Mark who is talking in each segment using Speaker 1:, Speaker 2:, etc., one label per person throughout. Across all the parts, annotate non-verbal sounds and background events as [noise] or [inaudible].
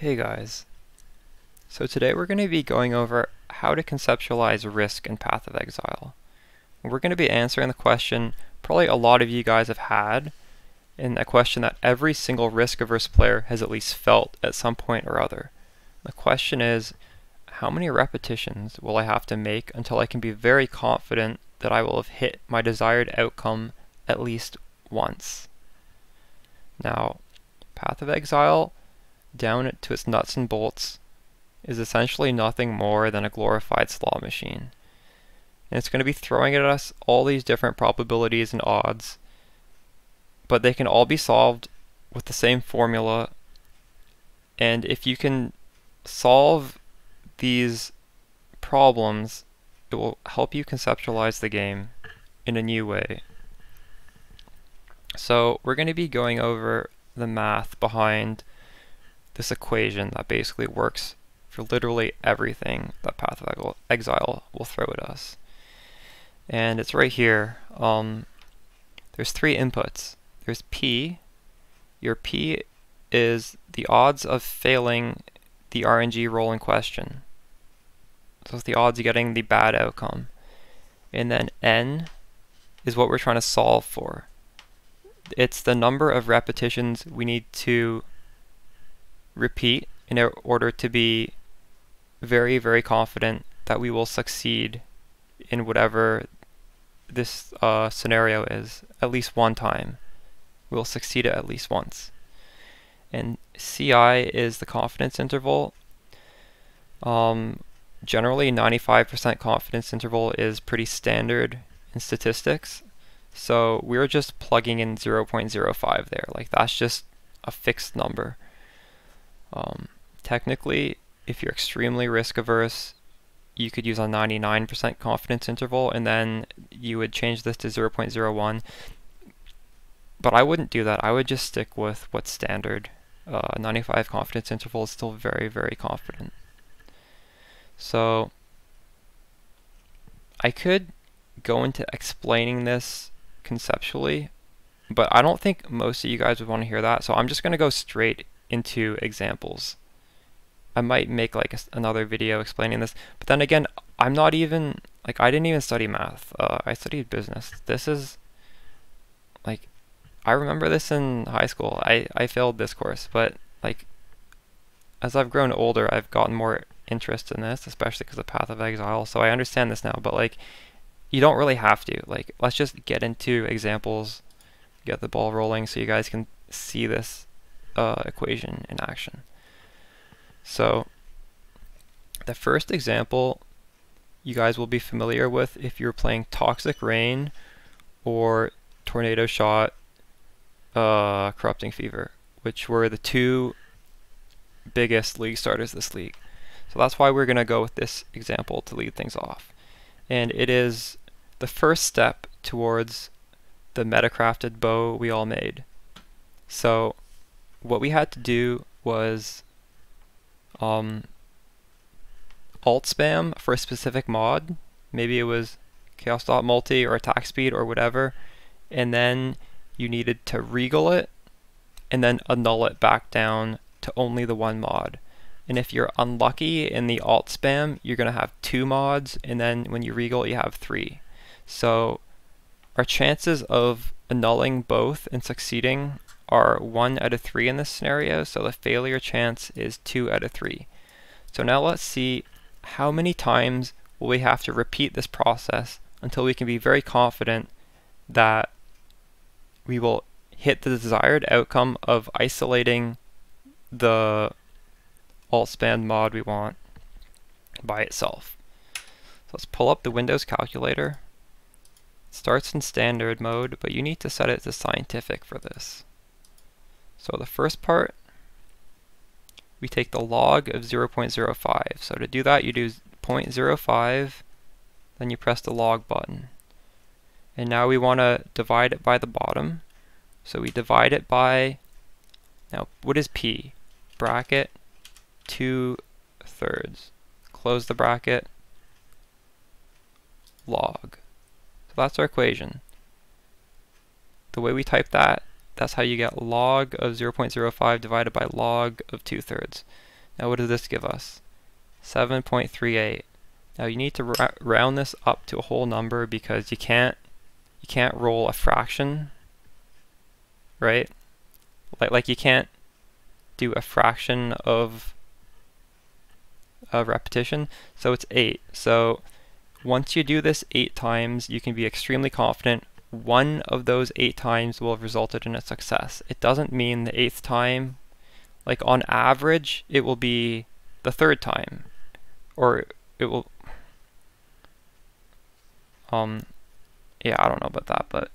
Speaker 1: Hey guys. So today we're going to be going over how to conceptualize risk in Path of Exile. We're going to be answering the question probably a lot of you guys have had, and a question that every single risk-averse player has at least felt at some point or other. The question is, how many repetitions will I have to make until I can be very confident that I will have hit my desired outcome at least once? Now, Path of Exile down to its nuts and bolts is essentially nothing more than a glorified slot machine. And it's going to be throwing at us all these different probabilities and odds, but they can all be solved with the same formula. And if you can solve these problems, it will help you conceptualize the game in a new way. So we're going to be going over the math behind this equation that basically works for literally everything that Path of Exile will throw at us. And it's right here. Um, there's three inputs. There's P. Your P is the odds of failing the RNG roll in question. So it's the odds of getting the bad outcome. And then N is what we're trying to solve for. It's the number of repetitions we need to repeat in order to be very, very confident that we will succeed in whatever this uh, scenario is at least one time. We'll succeed at least once. And CI is the confidence interval. Um, generally, 95% confidence interval is pretty standard in statistics. So we're just plugging in 0.05 there. Like that's just a fixed number. Um, technically, if you're extremely risk averse, you could use a 99% confidence interval and then you would change this to 0.01. But I wouldn't do that. I would just stick with what's standard. Uh, 95 confidence interval is still very, very confident. So I could go into explaining this conceptually, but I don't think most of you guys would want to hear that. So I'm just going to go straight into examples. I might make like a, another video explaining this, but then again, I'm not even, like I didn't even study math. Uh, I studied business. This is, like, I remember this in high school. I, I failed this course, but like, as I've grown older, I've gotten more interest in this, especially because of Path of Exile, so I understand this now, but like, you don't really have to. Like, let's just get into examples, get the ball rolling so you guys can see this uh, equation in action. So the first example you guys will be familiar with if you're playing Toxic Rain or Tornado Shot uh, Corrupting Fever, which were the two biggest league starters this league. So that's why we're going to go with this example to lead things off. And it is the first step towards the metacrafted bow we all made. So what we had to do was um, alt spam for a specific mod. Maybe it was chaos dot multi or attack speed or whatever. And then you needed to regal it and then annul it back down to only the one mod. And if you're unlucky in the alt spam, you're going to have two mods, and then when you regal, you have three. So our chances of annulling both and succeeding are 1 out of 3 in this scenario, so the failure chance is 2 out of 3. So now let's see how many times will we have to repeat this process until we can be very confident that we will hit the desired outcome of isolating the alt spam mod we want by itself. So let's pull up the Windows calculator. It starts in standard mode, but you need to set it to scientific for this. So the first part, we take the log of 0.05. So to do that, you do 0.05, then you press the log button. And now we want to divide it by the bottom. So we divide it by, now what is P? Bracket 2 thirds. Close the bracket, log. So that's our equation. The way we type that that's how you get log of 0.05 divided by log of 2 thirds. Now what does this give us? 7.38. Now you need to round this up to a whole number because you can't you can't roll a fraction, right? Like like you can't do a fraction of a repetition, so it's 8. So once you do this 8 times, you can be extremely confident one of those 8 times will have resulted in a success. It doesn't mean the 8th time, like on average, it will be the third time, or it will, um, yeah, I don't know about that, but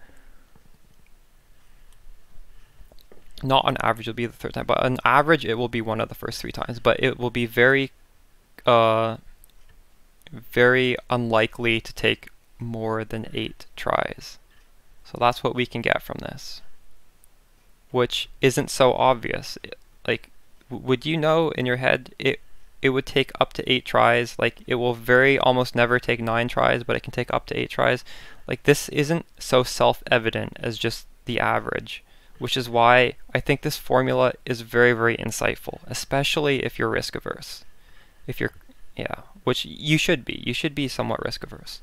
Speaker 1: not on average it'll be the third time, but on average it will be one of the first three times, but it will be very, uh, very unlikely to take more than eight tries. So that's what we can get from this, which isn't so obvious. Like, would you know in your head it it would take up to eight tries? Like, it will very almost never take nine tries, but it can take up to eight tries. Like, this isn't so self-evident as just the average, which is why I think this formula is very, very insightful, especially if you're risk averse. If you're, yeah, which you should be. You should be somewhat risk averse.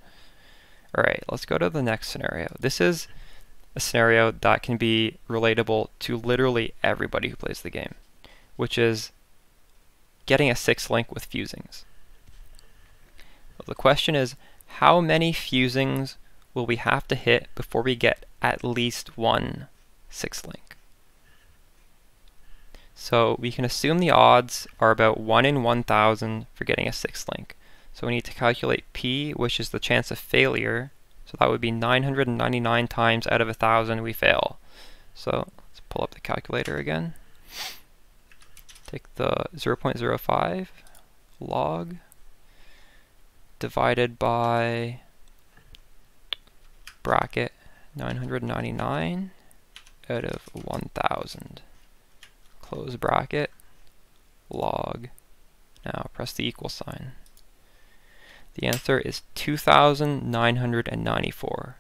Speaker 1: All right, let's go to the next scenario. This is a scenario that can be relatable to literally everybody who plays the game, which is getting a six link with fusings. the question is, how many fusings will we have to hit before we get at least one six link? So we can assume the odds are about 1 in 1,000 for getting a six link. So we need to calculate P, which is the chance of failure. So that would be 999 times out of a 1,000 we fail. So let's pull up the calculator again. Take the 0.05 log divided by bracket 999 out of 1000. Close bracket, log. Now press the equal sign. The answer is 2,994.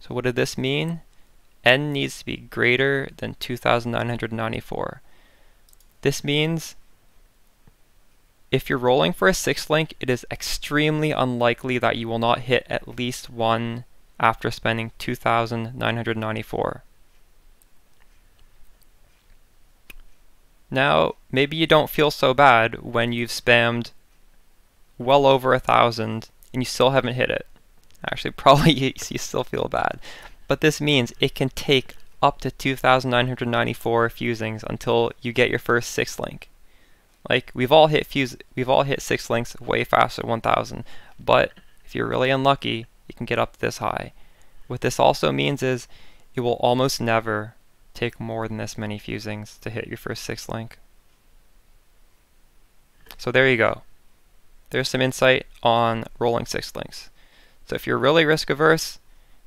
Speaker 1: So what did this mean? n needs to be greater than 2,994. This means if you're rolling for a 6 link, it is extremely unlikely that you will not hit at least one after spending 2,994. Now, maybe you don't feel so bad when you've spammed well over a thousand and you still haven't hit it. Actually, [laughs] probably you, you still feel bad. But this means it can take up to 2,994 fusings until you get your first six link. Like we've all hit fuse, we've all hit six links way faster than 1,000. But if you're really unlucky, you can get up this high. What this also means is it will almost never take more than this many fusings to hit your first six link. So there you go there's some insight on rolling six links. So if you're really risk averse,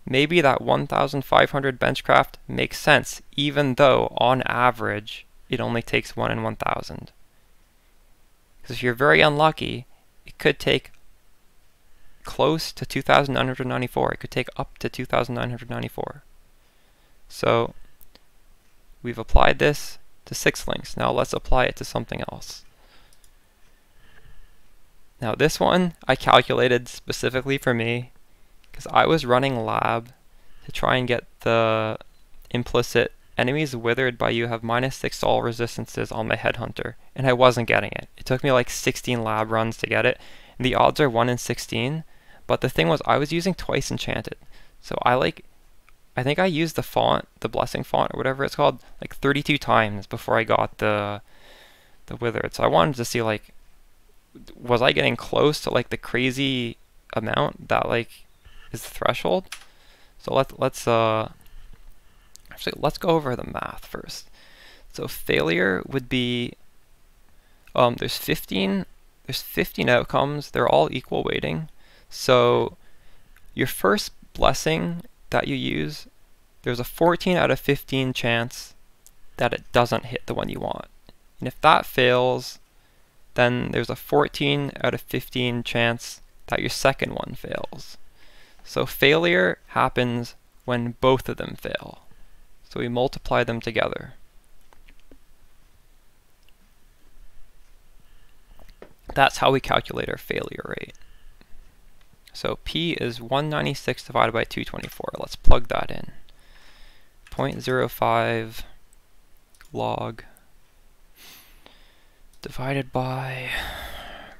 Speaker 1: maybe that 1,500 benchcraft makes sense, even though on average it only takes 1 in 1,000. Because if you're very unlucky, it could take close to 2,994. It could take up to 2,994. So we've applied this to six links. Now let's apply it to something else. Now this one I calculated specifically for me because I was running lab to try and get the implicit enemies withered by you have minus 6 all resistances on my headhunter and I wasn't getting it. It took me like 16 lab runs to get it and the odds are 1 in 16 but the thing was I was using twice enchanted so I like I think I used the font the blessing font or whatever it's called like 32 times before I got the the withered so I wanted to see like was I getting close to like the crazy amount that like is the threshold? So let's let's uh actually let's go over the math first. So failure would be um there's 15 there's 15 outcomes. They're all equal weighting. So your first blessing that you use, there's a 14 out of 15 chance that it doesn't hit the one you want. And if that fails, then there's a 14 out of 15 chance that your second one fails. So failure happens when both of them fail. So we multiply them together. That's how we calculate our failure rate. So P is 196 divided by 224. Let's plug that in. 0.05 log divided by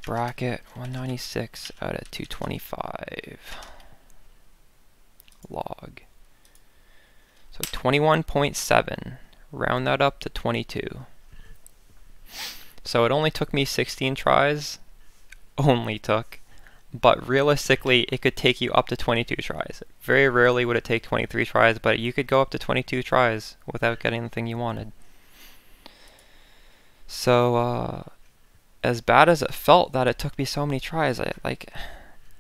Speaker 1: bracket 196 out of 225 log. So 21.7, round that up to 22. So it only took me 16 tries, only took, but realistically it could take you up to 22 tries. Very rarely would it take 23 tries, but you could go up to 22 tries without getting the thing you wanted. So, uh, as bad as it felt that it took me so many tries, I like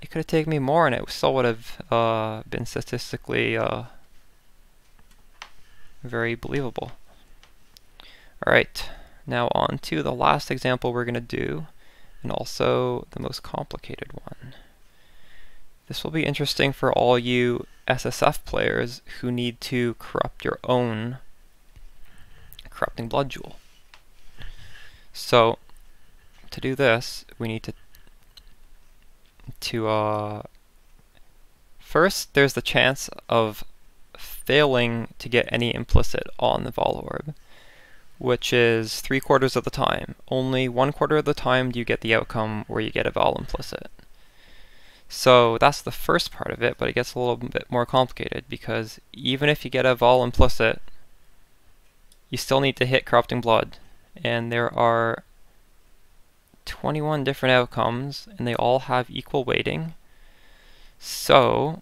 Speaker 1: it could have taken me more and it still would have uh, been statistically uh, very believable. Alright, now on to the last example we're going to do, and also the most complicated one. This will be interesting for all you SSF players who need to corrupt your own corrupting blood jewel. So, to do this, we need to to uh, first there's the chance of failing to get any implicit on the vaal orb, which is three quarters of the time. Only one quarter of the time do you get the outcome where you get a vaal implicit. So that's the first part of it, but it gets a little bit more complicated because even if you get a vaal implicit, you still need to hit corrupting blood. And there are 21 different outcomes and they all have equal weighting. So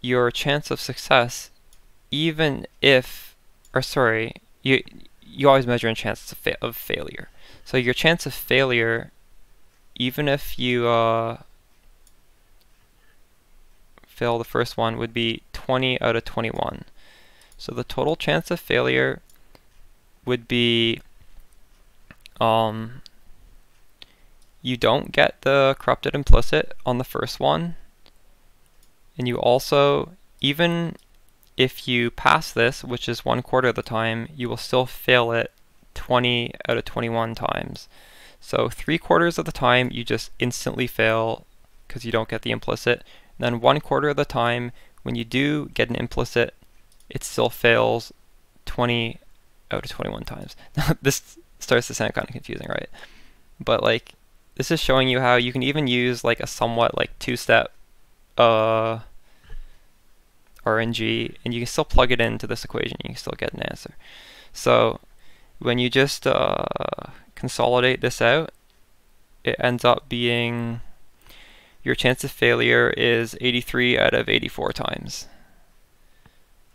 Speaker 1: your chance of success, even if, or sorry, you you always measure in chances of, fa of failure. So your chance of failure, even if you uh, fail the first one, would be 20 out of 21. So the total chance of failure would be um, you don't get the corrupted implicit on the first one. And you also, even if you pass this, which is one quarter of the time, you will still fail it 20 out of 21 times. So three quarters of the time you just instantly fail because you don't get the implicit. And then one quarter of the time, when you do get an implicit, it still fails 20 out of 21 times. [laughs] this starts to sound kind of confusing, right? But like, this is showing you how you can even use like a somewhat like two-step uh, RNG and you can still plug it into this equation you can still get an answer. So when you just uh, consolidate this out it ends up being your chance of failure is 83 out of 84 times.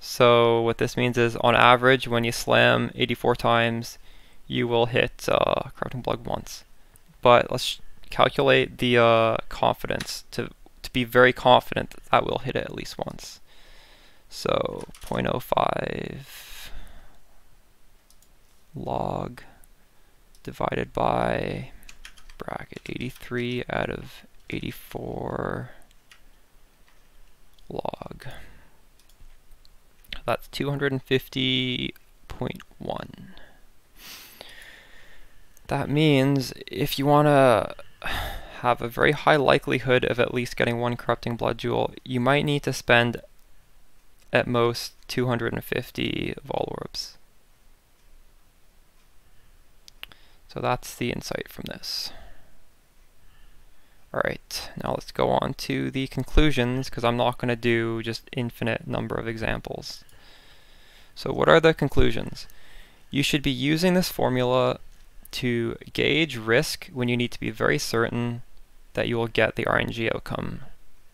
Speaker 1: So what this means is on average when you slam 84 times you will hit uh, corrupting blood once but let's calculate the uh, confidence to, to be very confident that, that will hit it at least once. So 0.05 log divided by bracket 83 out of 84 log. That's 250.1. That means if you want to have a very high likelihood of at least getting one corrupting blood jewel, you might need to spend at most 250 vaal orbs. So that's the insight from this. Alright, now let's go on to the conclusions because I'm not going to do just infinite number of examples. So what are the conclusions? You should be using this formula to gauge risk when you need to be very certain that you will get the RNG outcome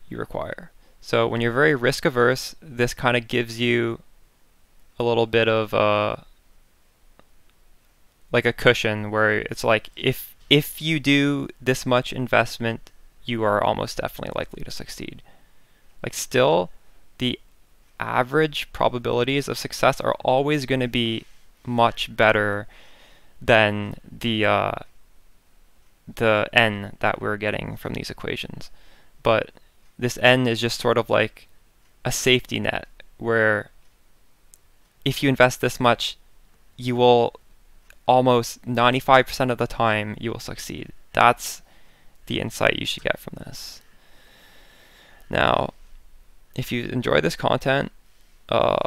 Speaker 1: you require. So when you're very risk averse, this kind of gives you a little bit of uh, like a cushion where it's like if if you do this much investment, you are almost definitely likely to succeed. Like still, the average probabilities of success are always going to be much better than the uh, the n that we're getting from these equations. But this n is just sort of like a safety net where if you invest this much, you will almost 95% of the time you will succeed. That's the insight you should get from this. Now, if you enjoy this content, uh,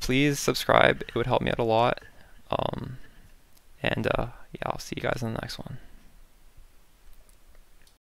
Speaker 1: please subscribe. It would help me out a lot. Um, and uh, yeah, I'll see you guys in the next one.